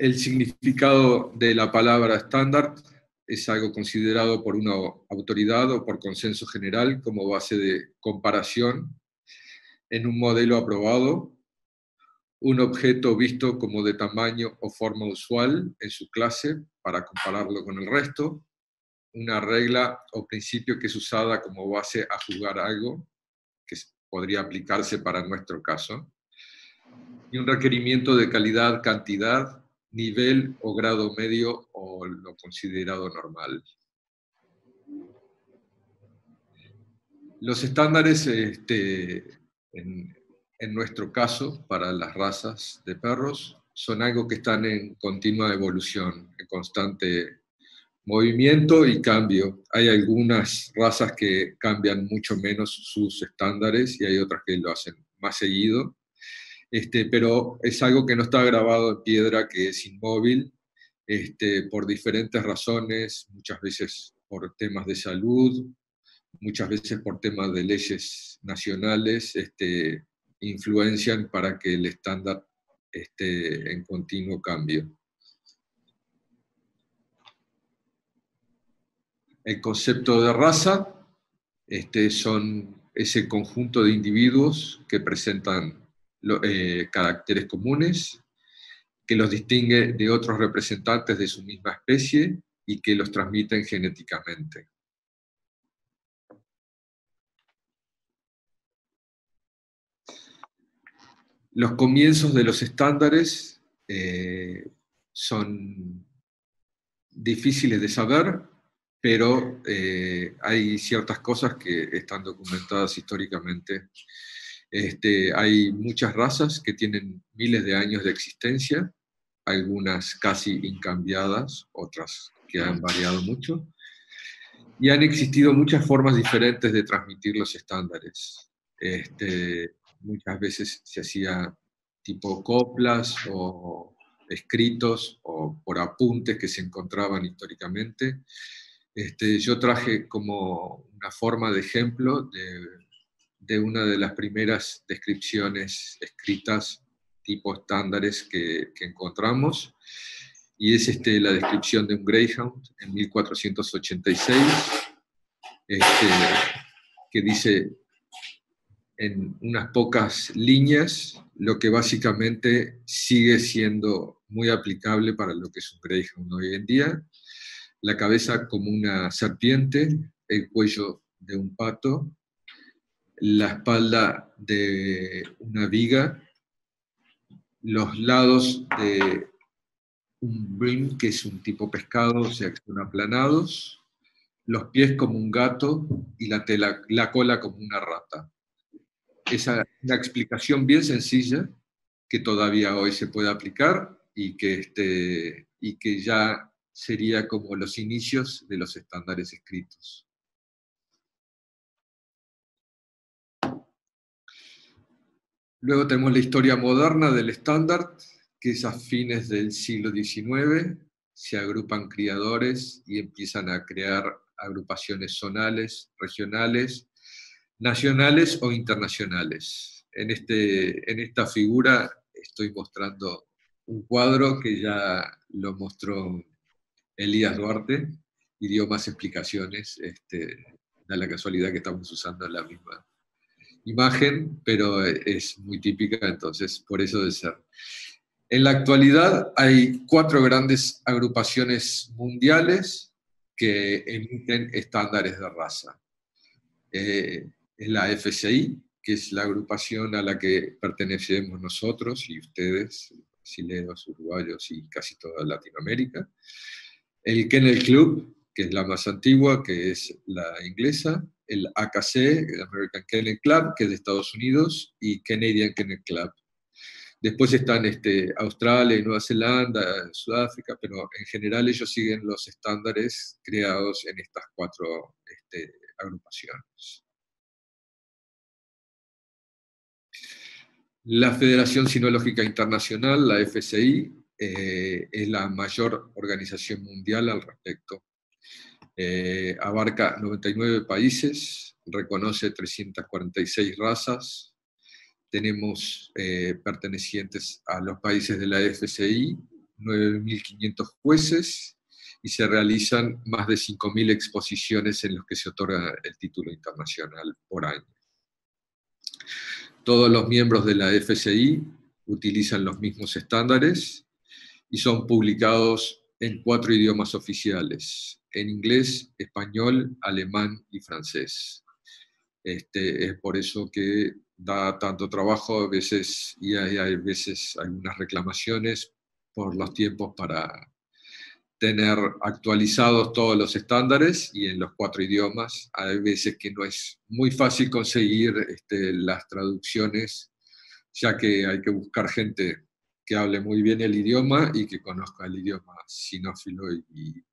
El significado de la palabra estándar es algo considerado por una autoridad o por consenso general como base de comparación en un modelo aprobado, un objeto visto como de tamaño o forma usual en su clase para compararlo con el resto, una regla o principio que es usada como base a juzgar algo, que podría aplicarse para nuestro caso, y un requerimiento de calidad, cantidad, nivel o grado medio o lo considerado normal. Los estándares, este, en, en nuestro caso, para las razas de perros, son algo que están en continua evolución, en constante movimiento y cambio. Hay algunas razas que cambian mucho menos sus estándares y hay otras que lo hacen más seguido. Este, pero es algo que no está grabado en piedra, que es inmóvil, este, por diferentes razones, muchas veces por temas de salud, muchas veces por temas de leyes nacionales, este, influencian para que el estándar esté en continuo cambio. El concepto de raza este, son ese conjunto de individuos que presentan eh, caracteres comunes, que los distingue de otros representantes de su misma especie y que los transmiten genéticamente. Los comienzos de los estándares eh, son difíciles de saber, pero eh, hay ciertas cosas que están documentadas históricamente. Este, hay muchas razas que tienen miles de años de existencia, algunas casi incambiadas, otras que han variado mucho, y han existido muchas formas diferentes de transmitir los estándares. Este, muchas veces se hacía tipo coplas o escritos o por apuntes que se encontraban históricamente. Este, yo traje como una forma de ejemplo de, de, una de las primeras descripciones escritas tipo estándares que, encontramos, y es este, la descripción de un Greyhound en 1486, este, que dice en unas pocas líneas lo que básicamente sigue siendo muy aplicable para lo que es un Greyhound hoy en día, la cabeza como una serpiente, el cuello de un pato, la espalda de una viga, los lados de un brim, que es un tipo pescado, o sea, son aplanados, los pies como un gato y la, la cola como una rata. Esa es explicación bien sencilla que todavía hoy se puede aplicar y que, este, y que ya sería como los inicios de los estándares escritos. Luego tenemos la historia moderna del estándar, que es a fines del siglo XIX, se agrupan criadores y empiezan a crear agrupaciones zonales, regionales, nacionales o internacionales. En, este, en esta figura estoy mostrando un cuadro que ya lo mostró Elías Duarte y dio más explicaciones. Este, da la casualidad que estamos usando la misma imagen, pero es muy típica, entonces por eso de ser. En la actualidad hay cuatro grandes agrupaciones mundiales que emiten estándares de raza. Eh, es la FCI, que es la agrupación a la que pertenecemos nosotros y ustedes, brasileños, uruguayos y casi toda Latinoamérica el Kennel Club, que es la más antigua, que es la inglesa, el AKC, el American Kennel Club, que es de Estados Unidos, y Canadian Kennel Club. Después están este, Australia, Nueva Zelanda, Sudáfrica, pero en general ellos siguen los estándares creados en estas cuatro este, agrupaciones. La Federación Sinológica Internacional, la FCI, eh, es la mayor organización mundial al respecto. Eh, abarca 99 países, reconoce 346 razas, tenemos eh, pertenecientes a los países de la FCI, 9.500 jueces, y se realizan más de 5.000 exposiciones en los que se otorga el título internacional por año. Todos los miembros de la FCI utilizan los mismos estándares y son publicados en cuatro idiomas oficiales, en inglés, español, alemán y francés. Este, es por eso que da tanto trabajo a veces y hay, hay veces algunas reclamaciones por los tiempos para tener actualizados todos los estándares y en los cuatro idiomas. Hay veces que no es muy fácil conseguir este, las traducciones, ya que hay que buscar gente que hable muy bien el idioma y que conozca el idioma sinófilo y, y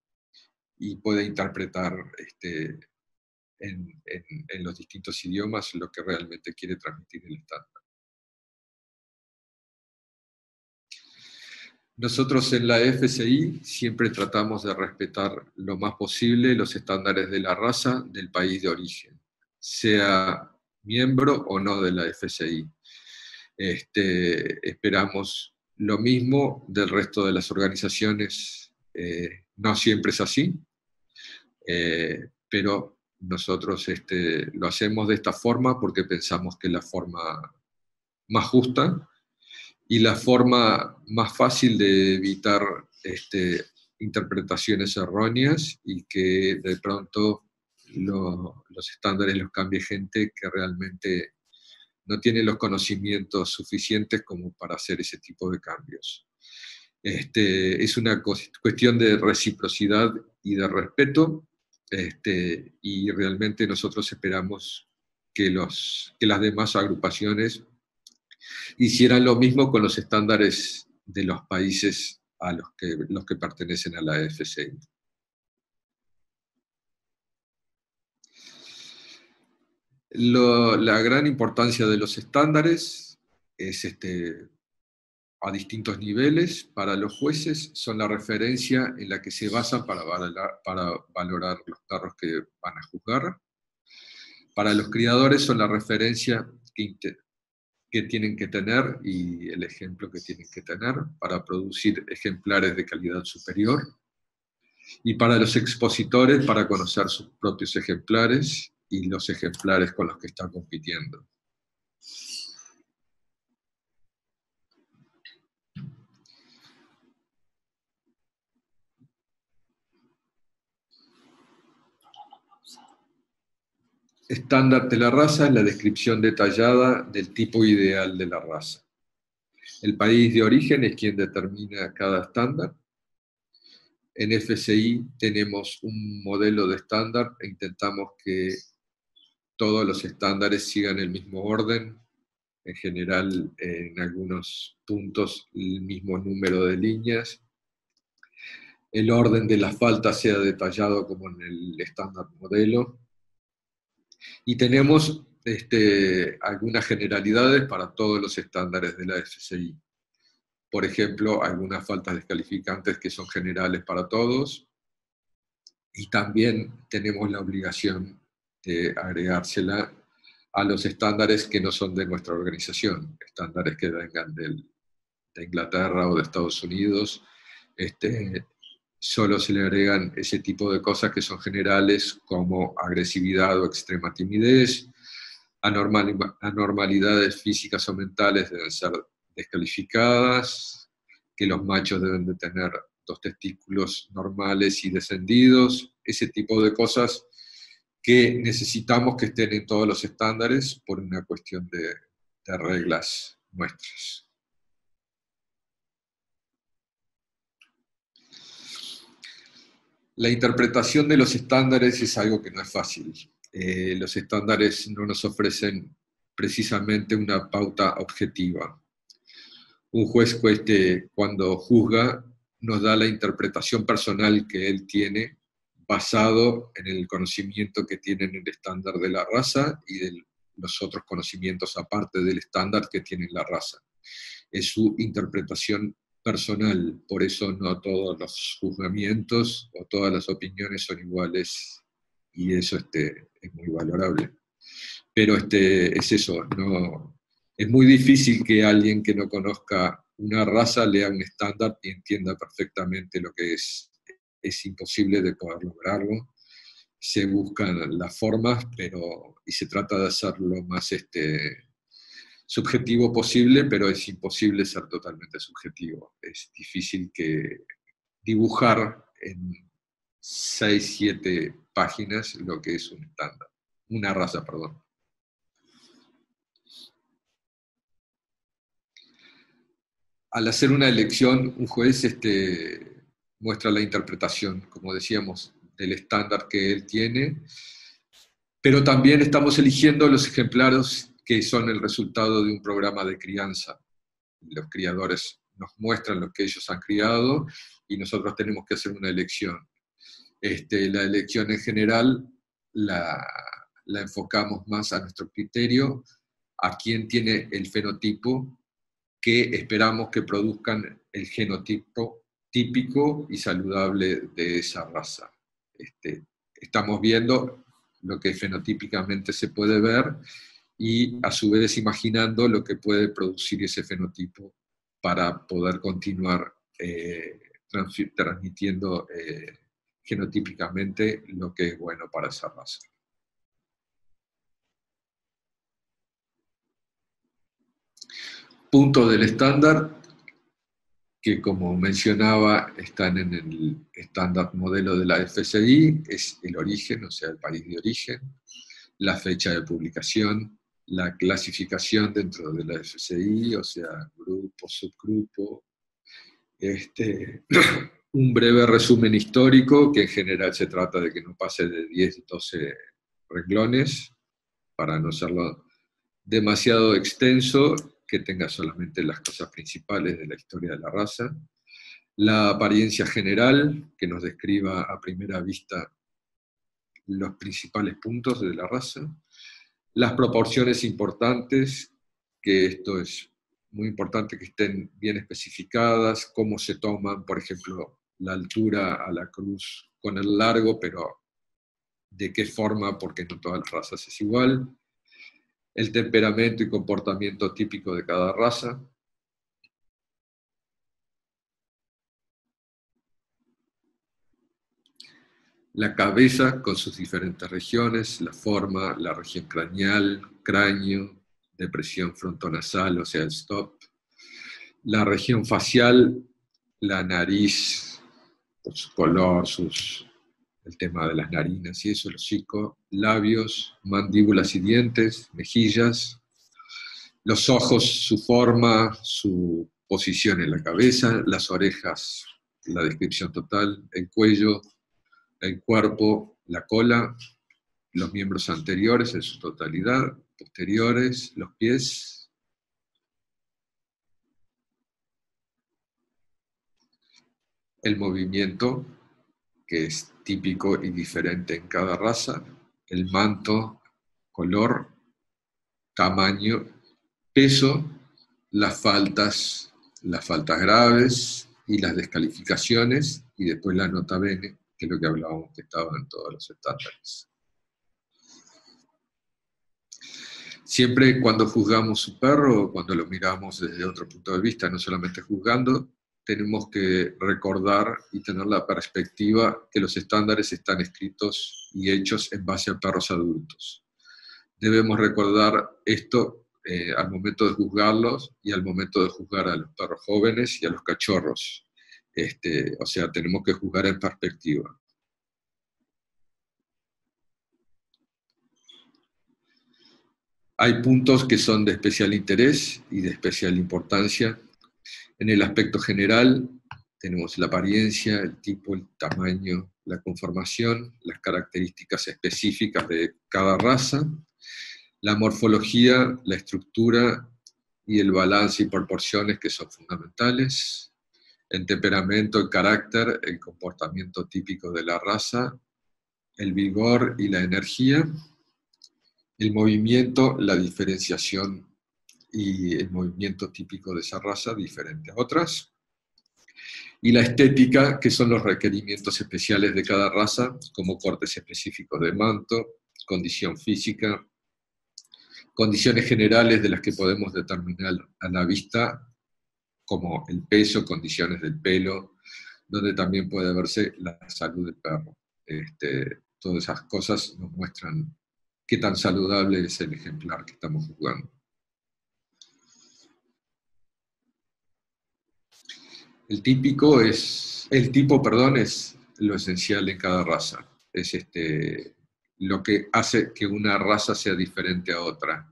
pueda interpretar este, en, en, los distintos idiomas lo que realmente quiere transmitir el estándar. Nosotros en la FCI siempre tratamos de respetar lo más posible los estándares de la raza del país de origen, sea miembro o no de la FCI. Este, esperamos lo mismo del resto de las organizaciones, eh, no siempre es así, eh, pero nosotros este, lo hacemos de esta forma porque pensamos que es la forma más justa y la forma más fácil de evitar este, interpretaciones erróneas y que de pronto los estándares los cambie gente que realmente no tiene los conocimientos suficientes como para hacer ese tipo de cambios. Este, es una cuestión de reciprocidad y de respeto este, y realmente nosotros esperamos que, los, que las demás agrupaciones hicieran lo mismo con los estándares de los países a los que, los que pertenecen a la FCI. la gran importancia de los estándares es este, a distintos niveles. Para los jueces son la referencia en la que se basan para valorar, para valorar los carros que van a juzgar. Para los criadores son la referencia que, que tienen que tener y el ejemplo que tienen que tener para producir ejemplares de calidad superior. Y para los expositores, para conocer sus propios ejemplares y los ejemplares con los que están compitiendo. Estándar de la raza es la descripción detallada del tipo ideal de la raza. El país de origen es quien determina cada estándar. En FCI tenemos un modelo de estándar e intentamos que todos los estándares sigan el mismo orden, en general en algunos puntos el mismo número de líneas. El orden de las faltas sea detallado como en el estándar modelo y tenemos este, algunas generalidades para todos los estándares de la FCI. Por ejemplo, algunas faltas descalificantes que son generales para todos. Y también tenemos la obligación de agregársela a los estándares que no son de nuestra organización, estándares que vengan de Inglaterra o de Estados Unidos, este, solo se le agregan ese tipo de cosas que son generales como agresividad o extrema timidez, anormalidades físicas o mentales deben ser descalificadas, que los machos deben de tener dos testículos normales y descendidos, ese tipo de cosas que necesitamos que estén en todos los estándares por una cuestión de, de reglas nuestras. La interpretación de los estándares es algo que no es fácil. Eh, los estándares no nos ofrecen precisamente una pauta objetiva. Un juez cuando juzga nos da la interpretación personal que él tiene basado en el conocimiento que tiene en el estándar de la raza y de los otros conocimientos aparte del estándar que tiene la raza. Es su interpretación personal, por eso no todos los juzgamientos o todas las opiniones son iguales y eso este, es muy valorable. Pero este, es eso, no, Es muy difícil que alguien que no conozca una raza lea un estándar y entienda perfectamente lo que es. Es imposible de poder lograrlo. Se buscan las formas, pero y se trata de hacerlo lo más este, subjetivo posible, pero es imposible ser totalmente subjetivo. Es difícil que dibujar en 6, 7 páginas lo que es un estándar, una raza, perdón. Al hacer una elección, un juez este, muestra la interpretación, como decíamos, del estándar que él tiene, pero también estamos eligiendo los ejemplares que son el resultado de un programa de crianza. Los criadores nos muestran lo que ellos han criado y nosotros tenemos que hacer una elección. Este, la elección en general la, enfocamos más a nuestro criterio, a quién tiene el fenotipo que esperamos que produzcan el genotipo típico y saludable de esa raza. Este, estamos viendo lo que fenotípicamente se puede ver y a su vez imaginando lo que puede producir ese fenotipo para poder continuar eh, transmitiendo eh, genotípicamente lo que es bueno para esa raza. Punto del estándar, que como mencionaba están en el estándar modelo de la FCI, es el origen, o sea, el país de origen, la fecha de publicación, la clasificación dentro de la FCI, o sea, grupo, subgrupo, este, un breve resumen histórico, que en general se trata de que no pase de 10, 12 renglones, para no serlo demasiado extenso, que tenga solamente las cosas principales de la historia de la raza, la apariencia general, que nos describa a primera vista los principales puntos de la raza, las proporciones importantes, que esto es muy importante que estén bien especificadas, cómo se toman, por ejemplo, la altura a la cruz con el largo, pero de qué forma, porque no todas las razas es igual, el temperamento y comportamiento típico de cada raza, la cabeza con sus diferentes regiones, la forma, la región craneal, cráneo, depresión frontonasal, o sea, el stop, la región facial, la nariz, su color, sus, el tema de las narinas y eso, el hocico, labios, mandíbulas y dientes, mejillas, los ojos, su forma, su posición en la cabeza, las orejas, la descripción total, el cuello, el cuerpo, la cola, los miembros anteriores en su totalidad, posteriores, los pies. El movimiento, que es típico y diferente en cada raza, el manto, color, tamaño, peso, las faltas, las faltas graves y las descalificaciones, y después la nota bene, que es lo que hablábamos que estaba en todos los estándares. Siempre cuando juzgamos su perro, cuando lo miramos desde otro punto de vista, no solamente juzgando, tenemos que recordar y tener la perspectiva que los estándares están escritos y hechos en base a perros adultos. Debemos recordar esto eh, al momento de juzgarlos y al momento de juzgar a los perros jóvenes y a los cachorros. Este, o sea, tenemos que juzgar en perspectiva. Hay puntos que son de especial interés y de especial importancia. En el aspecto general tenemos la apariencia, el tipo, el tamaño, la conformación, las características específicas de cada raza, la morfología, la estructura y el balance y proporciones que son fundamentales, el temperamento, el carácter, el comportamiento típico de la raza, el vigor y la energía, el movimiento, la diferenciación y el movimiento típico de esa raza diferente a otras, y la estética, que son los requerimientos especiales de cada raza, como cortes específicos de manto, condición física, condiciones generales de las que podemos determinar a la vista, como el peso, condiciones del pelo, donde también puede verse la salud del perro. Este, todas esas cosas nos muestran qué tan saludable es el ejemplar que estamos jugando. El típico es, el tipo, perdón, es lo esencial en cada raza. Es este, lo que hace que una raza sea diferente a otra.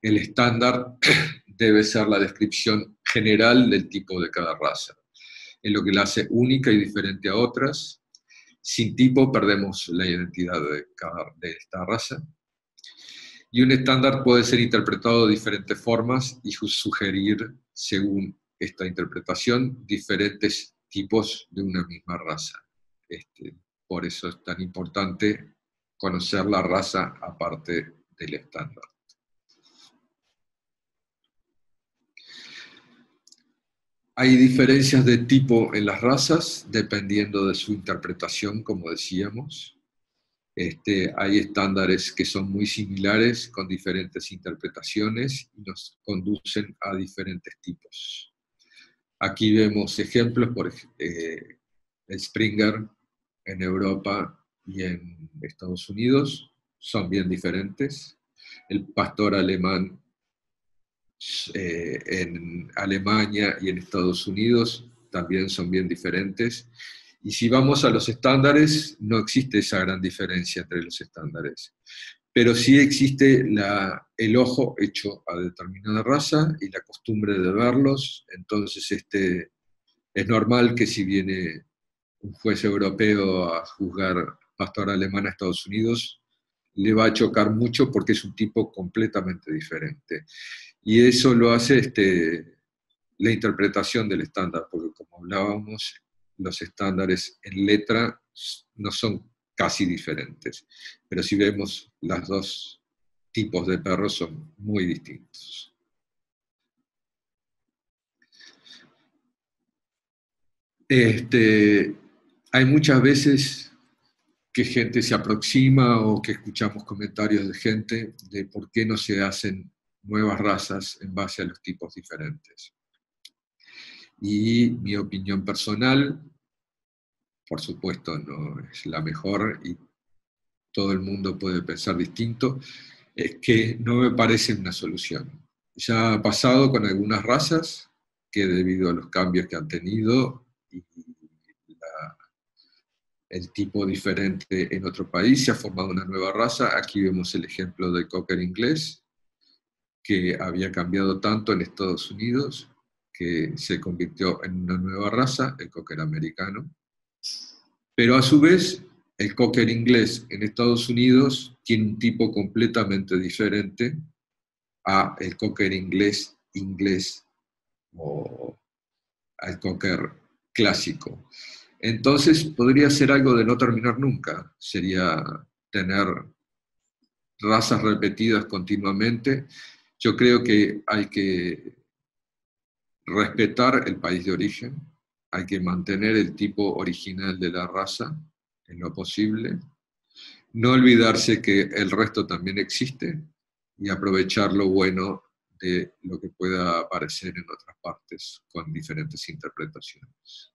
El estándar debe ser la descripción general del tipo de cada raza. Es lo que la hace única y diferente a otras. Sin tipo perdemos la identidad de, de esta raza. Y un estándar puede ser interpretado de diferentes formas y sugerir, según esta interpretación diferentes tipos de una misma raza. Este, por eso es tan importante conocer la raza aparte del estándar. Hay diferencias de tipo en las razas dependiendo de su interpretación, como decíamos. Este, hay estándares que son muy similares con diferentes interpretaciones y nos conducen a diferentes tipos. Aquí vemos ejemplos, por eh, Springer en Europa y en Estados Unidos son bien diferentes. El pastor alemán eh, en Alemania y en Estados Unidos también son bien diferentes. Y si vamos a los estándares, no existe esa gran diferencia entre los estándares pero sí existe el ojo hecho a determinada raza y la costumbre de verlos, entonces este, es normal que si viene un juez europeo a juzgar pastor alemán a Estados Unidos, le va a chocar mucho porque es un tipo completamente diferente. Y eso lo hace este, la interpretación del estándar, porque como hablábamos, los estándares en letra no son casi diferentes. Pero si vemos, los dos tipos de perros son muy distintos. Este, hay muchas veces que gente se aproxima o que escuchamos comentarios de gente de por qué no se hacen nuevas razas en base a los tipos diferentes. Y mi opinión personal por supuesto, no es la mejor y todo el mundo puede pensar distinto, es que no me parece una solución. Ya ha pasado con algunas razas que debido a los cambios que han tenido y el tipo diferente en otro país, se ha formado una nueva raza. Aquí vemos el ejemplo del cocker inglés, que había cambiado tanto en Estados Unidos que se convirtió en una nueva raza, el cocker americano. Pero a su vez, el cocker inglés en Estados Unidos tiene un tipo completamente diferente a el cocker inglés inglés o al cocker clásico. Entonces podría ser algo de no terminar nunca, sería tener razas repetidas continuamente. Yo creo que hay que respetar el país de origen, hay que mantener el tipo original de la raza en lo posible, no olvidarse que el resto también existe y aprovechar lo bueno de lo que pueda aparecer en otras partes con diferentes interpretaciones.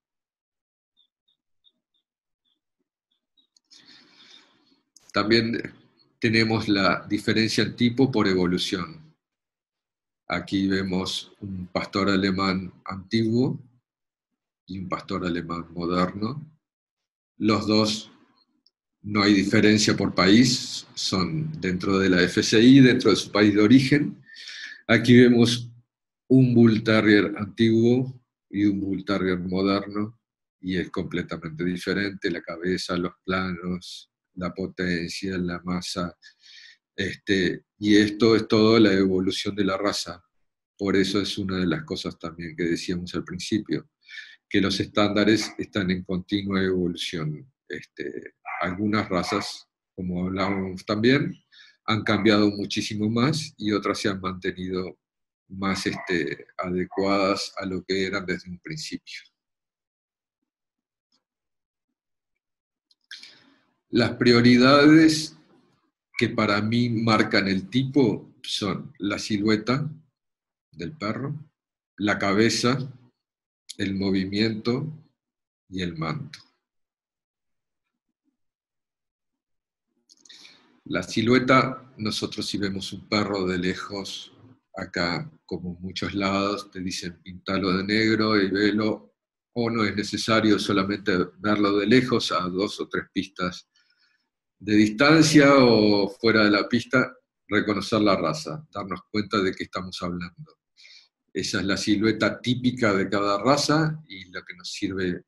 También tenemos la diferencia en tipo por evolución. Aquí vemos un pastor alemán antiguo y un pastor alemán moderno. Los dos no hay diferencia por país, son dentro de la FCI, dentro de su país de origen. Aquí vemos un Bull Terrier antiguo y un Bull Terrier moderno, y es completamente diferente, la cabeza, los planos, la potencia, la masa, este, y esto es todo la evolución de la raza. Por eso es una de las cosas también que decíamos al principio que los estándares están en continua evolución. Este, algunas razas, como hablábamos también, han cambiado muchísimo más y otras se han mantenido más este, adecuadas a lo que eran desde un principio. Las prioridades que para mí marcan el tipo son la silueta del perro, la cabeza, el movimiento y el manto. La silueta, nosotros si vemos un perro de lejos, acá como en muchos lados, te dicen pintalo de negro y velo, o no es necesario solamente verlo de lejos a dos o tres pistas de distancia o fuera de la pista, reconocer la raza, darnos cuenta de qué estamos hablando. Esa es la silueta típica de cada raza y lo que nos sirve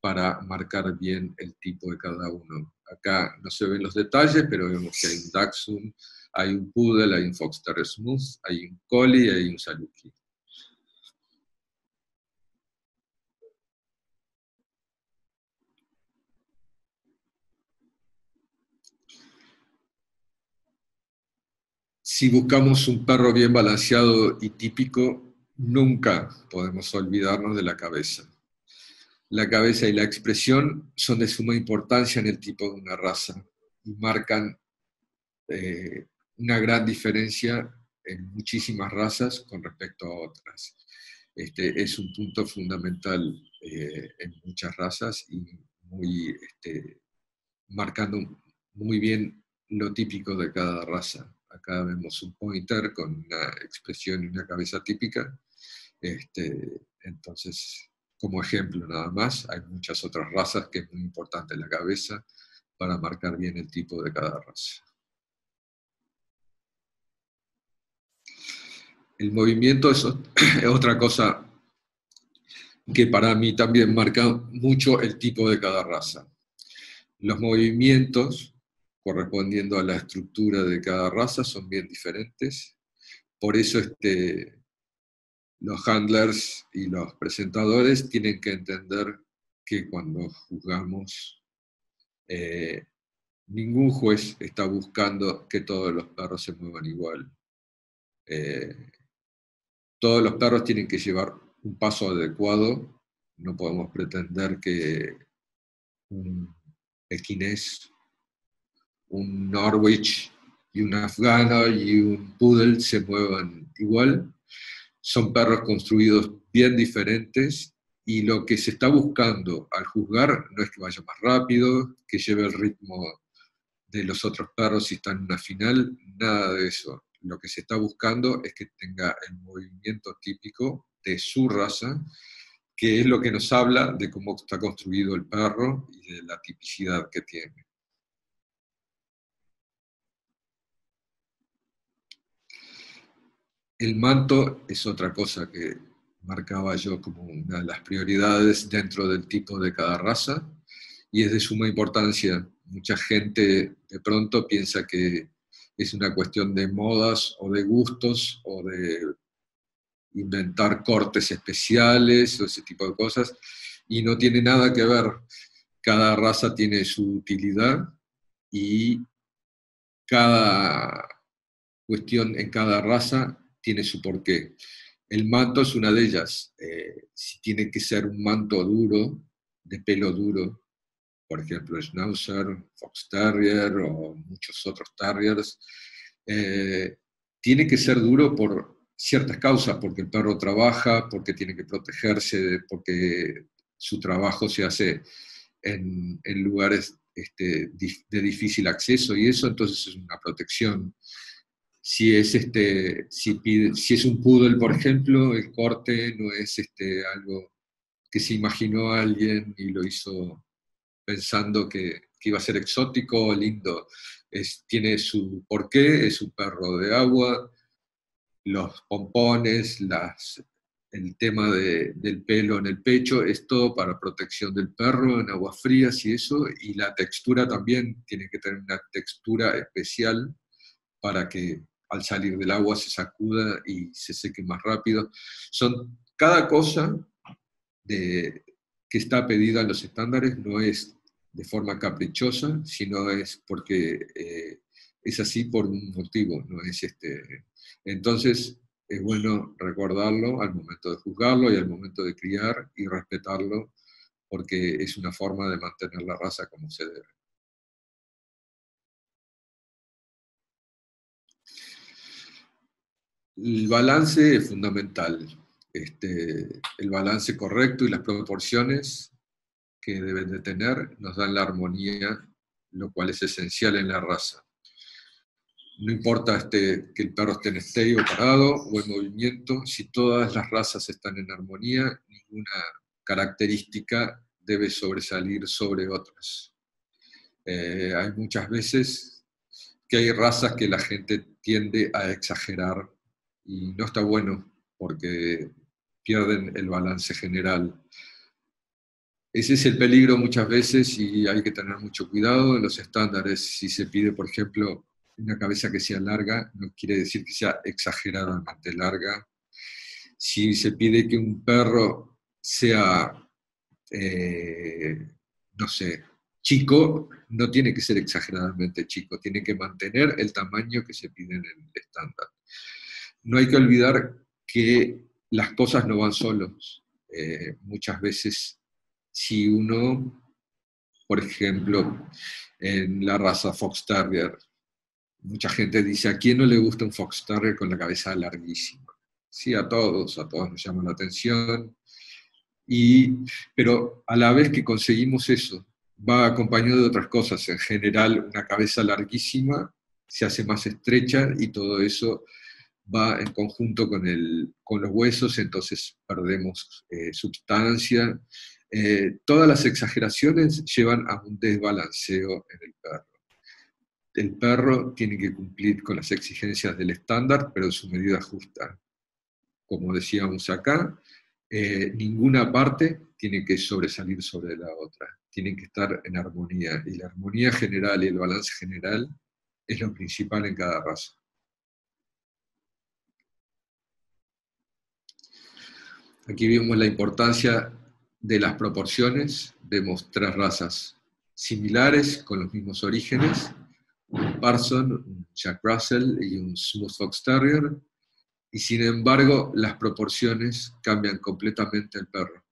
para marcar bien el tipo de cada uno. Acá no se ven los detalles, pero vemos que hay un Dachshund, hay un Poodle, hay un Fox Terrier Smooth, hay un Collie y hay un Saluki. Si buscamos un perro bien balanceado y típico, nunca podemos olvidarnos de la cabeza. La cabeza y la expresión son de suma importancia en el tipo de una raza y marcan eh, una gran diferencia en muchísimas razas con respecto a otras. Este, es un punto fundamental eh, en muchas razas y muy, este, marcando muy bien lo típico de cada raza. Acá vemos un pointer con una expresión y una cabeza típica. Este, entonces, como ejemplo nada más, hay muchas otras razas que es muy importante la cabeza para marcar bien el tipo de cada raza. El movimiento es otra cosa que para mí también marca mucho el tipo de cada raza. Los movimientos correspondiendo a la estructura de cada raza son bien diferentes. Por eso este, los handlers y los presentadores tienen que entender que cuando juzgamos, eh, ningún juez está buscando que todos los perros se muevan igual. Eh, todos los perros tienen que llevar un paso adecuado. No podemos pretender que un equinés, un Norwich y un afgano y un poodle se muevan igual son perros construidos bien diferentes y lo que se está buscando al juzgar no es que vaya más rápido, que lleve el ritmo de los otros perros si están en una final, nada de eso. Lo que se está buscando es que tenga el movimiento típico de su raza, que es lo que nos habla de cómo está construido el perro y de la tipicidad que tiene. El manto es otra cosa que marcaba yo como una de las prioridades dentro del tipo de cada raza y es de suma importancia. Mucha gente de pronto piensa que es una cuestión de modas o de gustos o de inventar cortes especiales o ese tipo de cosas y no tiene nada que ver. Cada raza tiene su utilidad y cada cuestión en cada raza tiene su porqué. El manto es una de ellas. Eh, si tiene que ser un manto duro, de pelo duro, por ejemplo, Schnauzer, Fox Terrier o muchos otros Terriers, eh, tiene que ser duro por ciertas causas, porque el perro trabaja, porque tiene que protegerse, porque su trabajo se hace en, lugares este, de difícil acceso y eso entonces es una protección si es, este, si, si es un poodle, por ejemplo, el corte no es este, algo que se imaginó alguien y lo hizo pensando que, iba a ser exótico o lindo. Es, tiene su porqué, es un perro de agua, los pompones, las, el tema del pelo en el pecho, es todo para protección del perro en aguas frías y eso, y la textura también tiene que tener una textura especial para que al salir del agua se sacuda y se seque más rápido. Son cada cosa que está pedida en los estándares no es de forma caprichosa, sino es porque eh, es así por un motivo, no es este. Entonces es bueno recordarlo al momento de juzgarlo y al momento de criar y respetarlo, porque es una forma de mantener la raza como se debe. El balance es fundamental. Este, el balance correcto y las proporciones que deben de tener nos dan la armonía, lo cual es esencial en la raza. No importa este, que el perro esté en estéreo parado o en movimiento, si todas las razas están en armonía, ninguna característica debe sobresalir sobre otras. Eh, hay muchas veces que hay razas que la gente tiende a exagerar y no está bueno porque pierden el balance general. Ese es el peligro muchas veces y hay que tener mucho cuidado en los estándares. Si se pide, por ejemplo, una cabeza que sea larga, no quiere decir que sea exageradamente larga. Si se pide que un perro sea, eh, no sé, chico, no tiene que ser exageradamente chico, tiene que mantener el tamaño que se pide en el estándar. No hay que olvidar que las cosas no van solos. Eh, muchas veces, si uno, por ejemplo, en la raza Fox Terrier, mucha gente dice, ¿a quién no le gusta un Fox Terrier con la cabeza larguísima? Sí, a todos, a todos nos llama la atención. Y, pero a la vez que conseguimos eso, va acompañado de otras cosas. En general, una cabeza larguísima se hace más estrecha y todo eso va en conjunto con, el, con los huesos, entonces perdemos eh, sustancia. Eh, todas las exageraciones llevan a un desbalanceo en el perro. El perro tiene que cumplir con las exigencias del estándar, pero en su medida justa. Como decíamos acá, eh, ninguna parte tiene que sobresalir sobre la otra, tienen que estar en armonía, y la armonía general y el balance general es lo principal en cada raza. Aquí vemos la importancia de las proporciones de mostrar razas similares con los mismos orígenes, un Parson, un Jack Russell y un Smooth Fox Terrier, y sin embargo las proporciones cambian completamente el perro.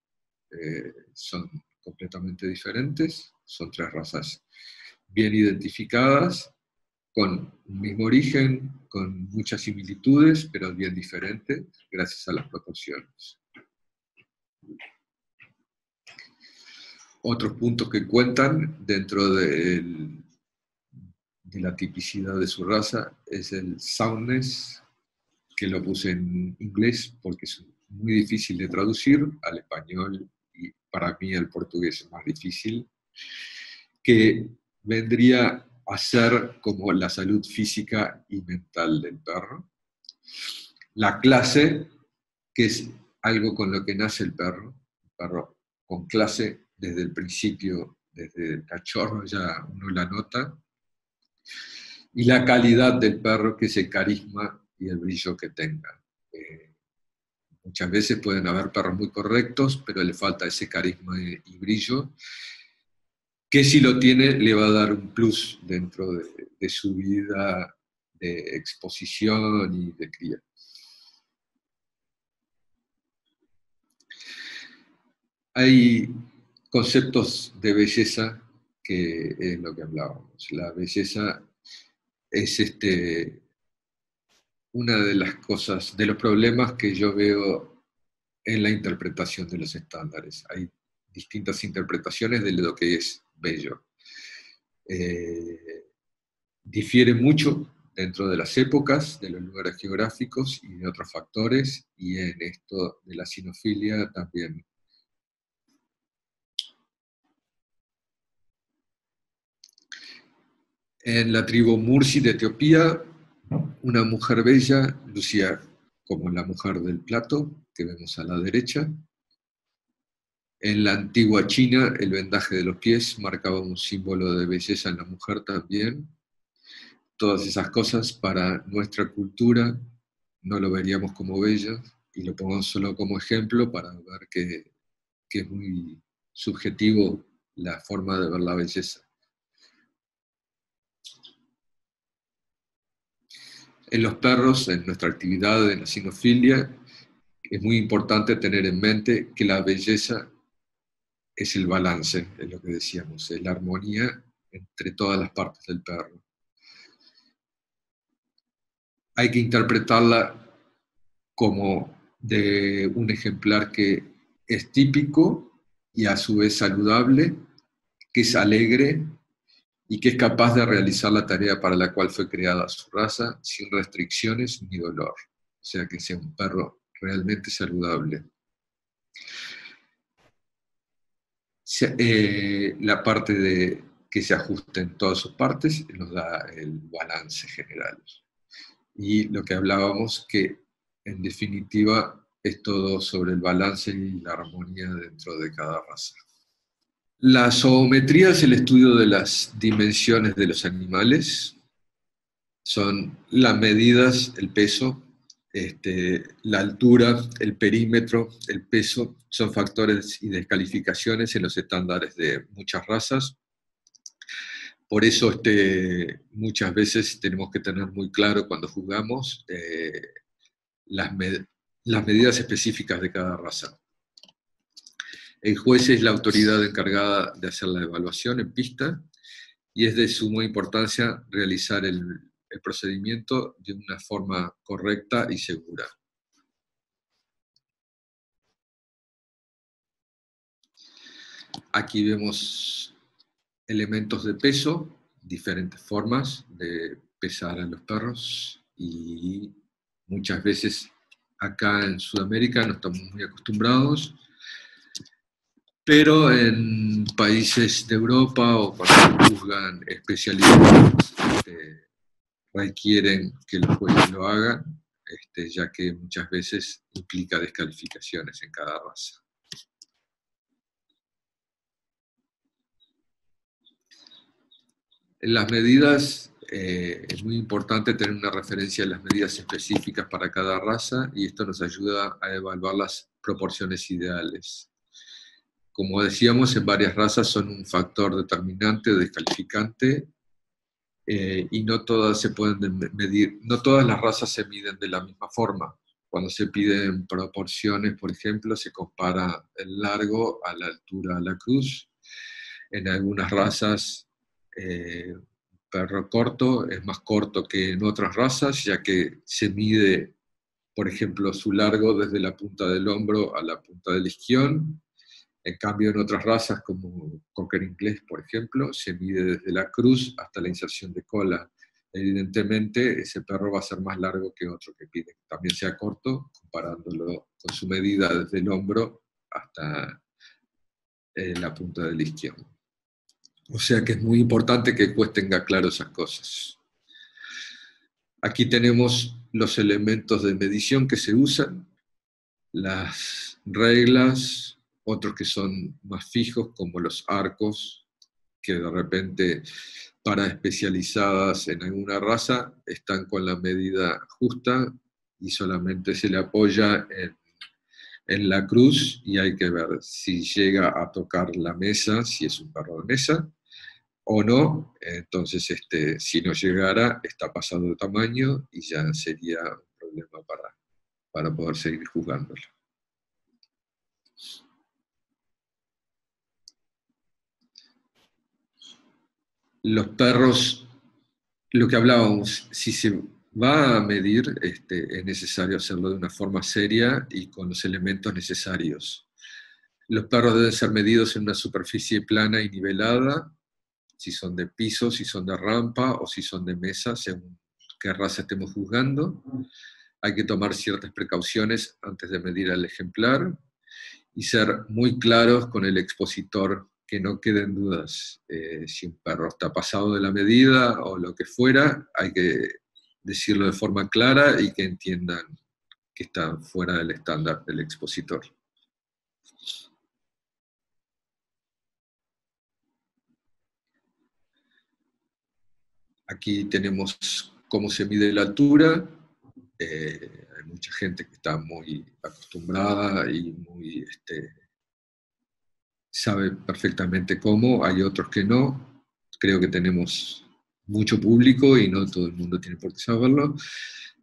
Eh, son completamente diferentes, son tres razas bien identificadas, con un mismo origen, con muchas similitudes, pero bien diferentes, gracias a las proporciones. Otros puntos que cuentan dentro de, la tipicidad de su raza es el soundness, que lo puse en inglés porque es muy difícil de traducir al español y para mí el portugués es más difícil, que vendría a ser como la salud física y mental del perro. La clase, que es algo con lo que nace el perro, el perro con clase desde el principio, desde el cachorro ya uno la nota, y la calidad del perro, que es el carisma y el brillo que tenga. Eh, muchas veces pueden haber perros muy correctos, pero le falta ese carisma y, brillo, que si lo tiene le va a dar un plus dentro de, de su vida de exposición y de cría. Hay conceptos de belleza que es lo que hablábamos. La belleza es este, una de las cosas, de los problemas que yo veo en la interpretación de los estándares. Hay distintas interpretaciones de lo que es bello. Eh, difiere mucho dentro de las épocas, de los lugares geográficos y de otros factores, y en esto de la sinofilia también En la tribu Mursi de Etiopía, una mujer bella lucía como la mujer del plato que vemos a la derecha. En la antigua China, el vendaje de los pies marcaba un símbolo de belleza en la mujer también. Todas esas cosas para nuestra cultura no lo veríamos como bellas y lo pongo solo como ejemplo para ver que, que es muy subjetivo la forma de ver la belleza. En los perros, en nuestra actividad en la sinofilia, es muy importante tener en mente que la belleza es el balance, es lo que decíamos, es la armonía entre todas las partes del perro. Hay que interpretarla como de un ejemplar que es típico y a su vez saludable, que es alegre y que es capaz de realizar la tarea para la cual fue creada su raza sin restricciones ni dolor. O sea, que sea un perro realmente saludable. Eh, la parte de que se ajuste en todas sus partes nos da el balance general. Y lo que hablábamos, que en definitiva es todo sobre el balance y la armonía dentro de cada raza. La zoometría es el estudio de las dimensiones de los animales. Son las medidas, el peso, este, la altura, el perímetro, el peso, son factores y descalificaciones en los estándares de muchas razas. Por eso este, muchas veces tenemos que tener muy claro cuando jugamos eh, las medidas específicas de cada raza. El juez es la autoridad encargada de hacer la evaluación en pista y es de suma importancia realizar el, procedimiento de una forma correcta y segura. Aquí vemos elementos de peso, diferentes formas de pesar a los perros y muchas veces acá en Sudamérica no estamos muy acostumbrados pero en países de Europa o cuando juzgan especialidades este, requieren que los jueces lo hagan, este, ya que muchas veces implica descalificaciones en cada raza. En las medidas, eh, es muy importante tener una referencia de las medidas específicas para cada raza y esto nos ayuda a evaluar las proporciones ideales. Como decíamos, en varias razas son un factor determinante, descalificante, eh, y no todas se pueden medir, no todas las razas se miden de la misma forma. Cuando se piden proporciones, por ejemplo, se compara el largo a la altura de la cruz. En algunas razas, eh, perro corto es más corto que en otras razas, ya que se mide, por ejemplo, su largo desde la punta del hombro a la punta del isquión, en cambio, en otras razas, como cocker inglés, por ejemplo, se mide desde la cruz hasta la inserción de cola. Evidentemente, ese perro va a ser más largo que otro que pide también sea corto, comparándolo con su medida desde el hombro hasta eh, la punta del izquierdo. O sea que es muy importante que juez tenga claro esas cosas. Aquí tenemos los elementos de medición que se usan, las reglas, otros que son más fijos, como los arcos, que de repente para especializadas en alguna raza están con la medida justa y solamente se le apoya en, la cruz y hay que ver si llega a tocar la mesa, si es un perro de mesa o no. Entonces, este, si no llegara, está pasado de tamaño y ya sería un problema para, para poder seguir jugándolo. Los perros, lo que hablábamos, si se va a medir, este, es necesario hacerlo de una forma seria y con los elementos necesarios. Los perros deben ser medidos en una superficie plana y nivelada, si son de piso, si son de rampa o si son de mesa, según qué raza estemos juzgando. Hay que tomar ciertas precauciones antes de medir al ejemplar y ser muy claros con el expositor que no queden dudas. Eh, si un perro está pasado de la medida o lo que fuera, hay que decirlo de forma clara y que entiendan que está fuera del estándar del expositor. Aquí tenemos cómo se mide la altura. Eh, hay mucha gente que está muy acostumbrada y muy este, sabe perfectamente cómo, hay otros que no. Creo que tenemos mucho público y no todo el mundo tiene por qué saberlo.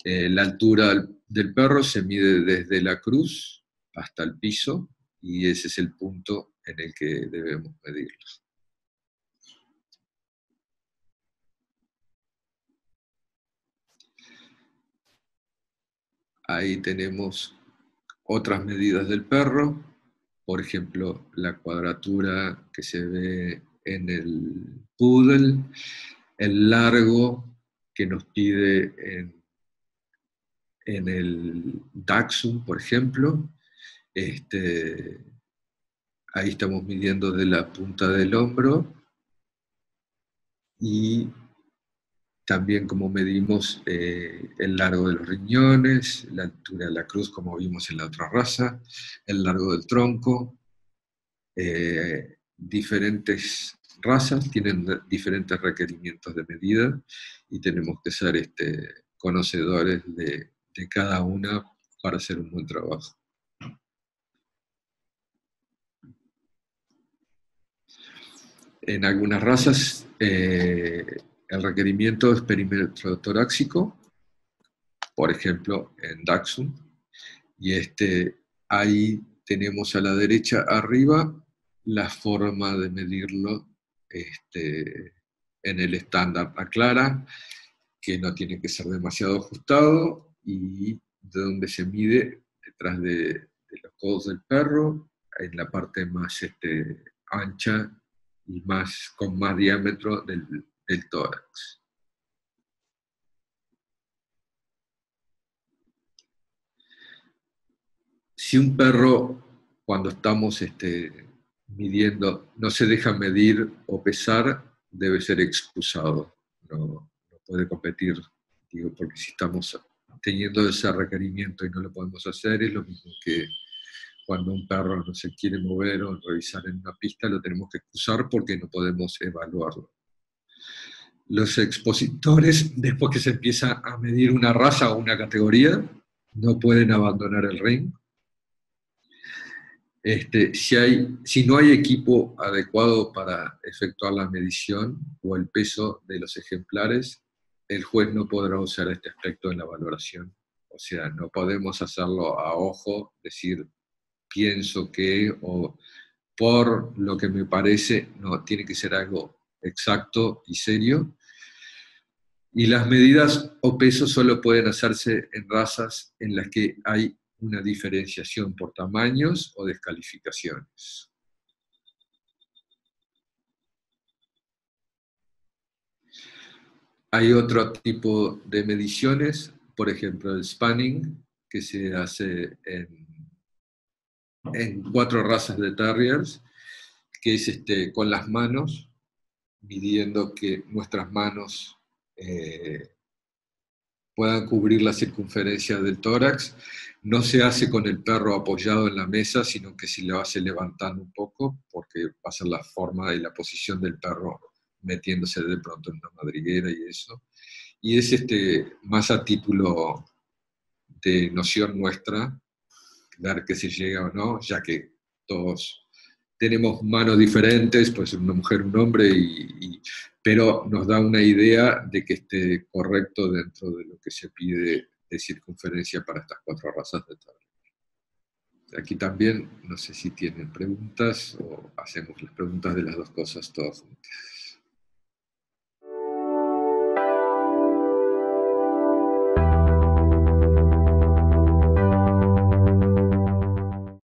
Eh, la altura del perro se mide desde la cruz hasta el piso y ese es el punto en el que debemos medirlo. Ahí tenemos otras medidas del perro, por ejemplo, la cuadratura que se ve en el poodle, el largo que nos pide en, el Daxum, por ejemplo. Este, ahí estamos midiendo de la punta del hombro y también como medimos eh, el largo de los riñones, la altura de la cruz como vimos en la otra raza, el largo del tronco. Eh, diferentes razas tienen diferentes requerimientos de medida y tenemos que ser este, conocedores de, cada una para hacer un buen trabajo. En algunas razas eh, el requerimiento es perímetro torácico, por ejemplo, en Daxum, y este, ahí tenemos a la derecha arriba la forma de medirlo este, en el estándar. Aclara, que no tiene que ser demasiado ajustado, y de donde se mide detrás de, los codos del perro, en la parte más este, ancha y más, con más diámetro del, el tórax. Si un perro, cuando estamos este, midiendo, no se deja medir o pesar, debe ser excusado. No, puede competir, digo, porque si estamos teniendo ese requerimiento y no lo podemos hacer, es lo mismo que cuando un perro no se quiere mover o revisar en una pista, lo tenemos que excusar porque no podemos evaluarlo los expositores, después que se empieza a medir una raza o una categoría, no pueden abandonar el ring. Este, si, hay, si no hay equipo adecuado para efectuar la medición o el peso de los ejemplares, el juez no podrá usar este aspecto en la valoración. O sea, no podemos hacerlo a ojo, decir, pienso que, o por lo que me parece, no, tiene que ser algo exacto y serio. Y las medidas o pesos solo pueden hacerse en razas en las que hay una diferenciación por tamaños o descalificaciones. Hay otro tipo de mediciones, por ejemplo el spanning, que se hace en, cuatro razas de terriers, que es este, con las manos, midiendo que nuestras manos eh, puedan cubrir la circunferencia del tórax. No se hace con el perro apoyado en la mesa, sino que se lo hace levantando un poco, porque va a ser la forma y la posición del perro metiéndose de pronto en una madriguera y eso. Y es este, más a título de noción nuestra, ver que se llega o no, ya que todos tenemos manos diferentes, pues una mujer, un hombre, y, pero nos da una idea de que esté correcto dentro de lo que se pide de circunferencia para estas cuatro razas de tabla. Aquí también, no sé si tienen preguntas o hacemos las preguntas de las dos cosas todas juntas.